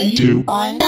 Three, two, one.